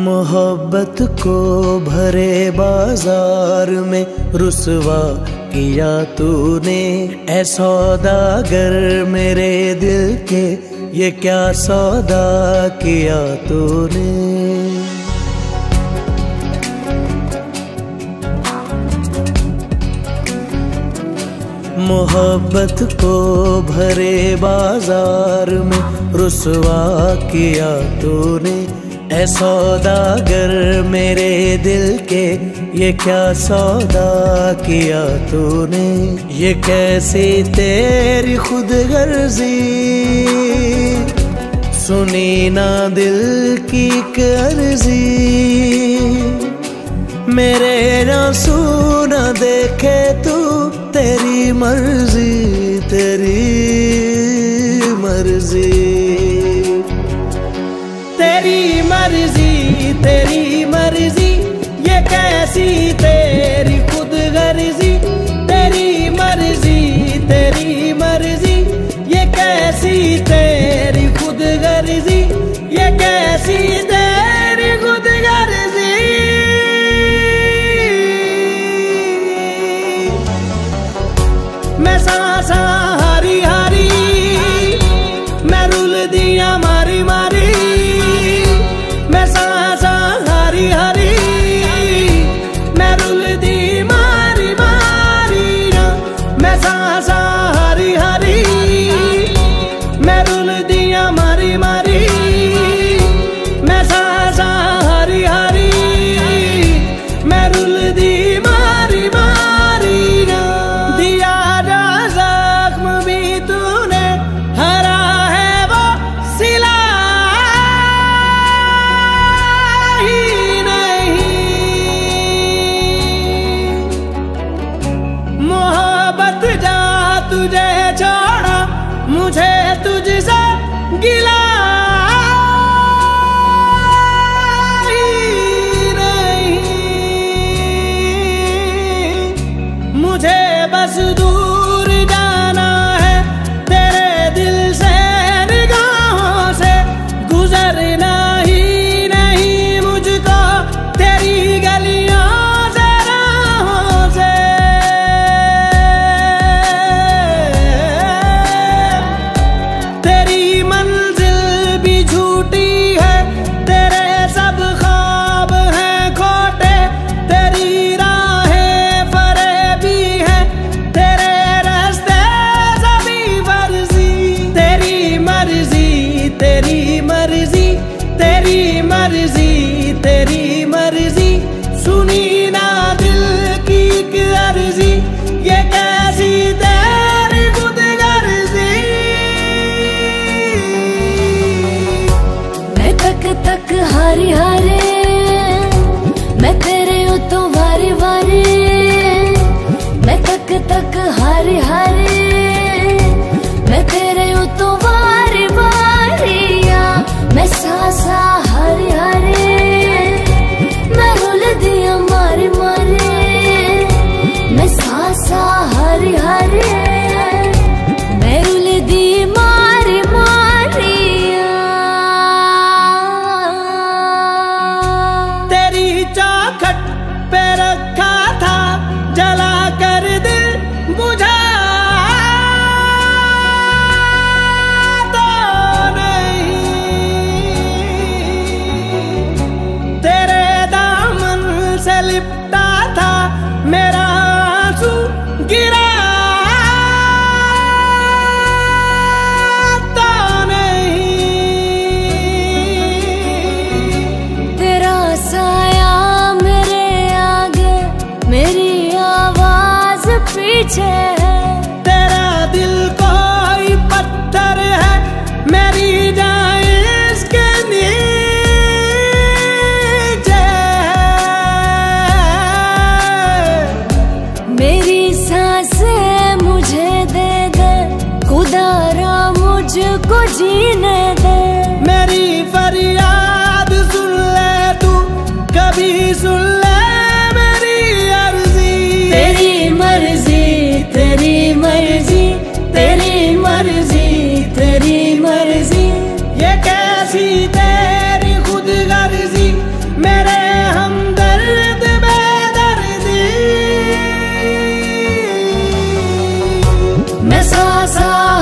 मोहब्बत को भरे बाज़ार में रुसवा किया तूने। ऐ सौदागर मेरे दिल के, ये क्या सौदा किया तूने? मोहब्बत को भरे बाज़ार में रुसवा किया तूने। ऐ सौदागर मेरे दिल के, ये क्या सौदा किया तूने? ये कैसी तेरी खुद गर्जी सुनी ना दिल की कर्जी मेरे ना सुना देखे तू तेरी मर्ज़ी। कैसी सा हरी हरी मैं रुल दिया मारी मारी। मैं सा सा हरी हरी मैं रुल दी मारी मारी। तुझसे गिला हर हर पीछे तेरा दिल कोई पत्थर है मेरी इसके नीचे मेरी सांस मुझे दे दे। खुदारा मुझको जीने दे। मेरी फरियाद सुन ले तू कभी सुन ले Cause